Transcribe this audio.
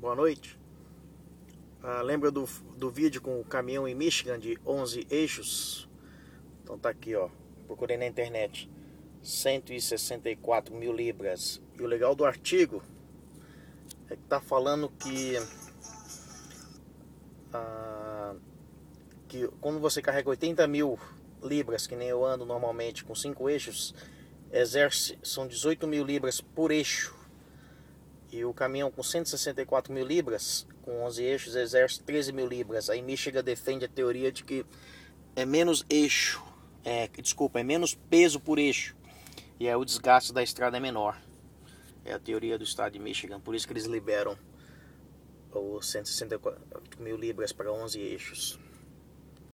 Boa noite. Ah, lembra do, do vídeo com o caminhão em Michigan de 11 eixos? Então tá aqui, ó. Procurei na internet. 164 mil libras. E o legal do artigo é que tá falando que ah, que quando você carrega 80 mil libras, que nem eu ando normalmente com cinco eixos, exerce são 18 mil libras por eixo. E o caminhão com 164 mil libras, com 11 eixos, exerce 13 mil libras. Aí Michigan defende a teoria de que é menos eixo, é, desculpa, é menos peso por eixo. E aí o desgaste da estrada é menor. É a teoria do estado de Michigan, por isso que eles liberam os 164 mil libras para 11 eixos.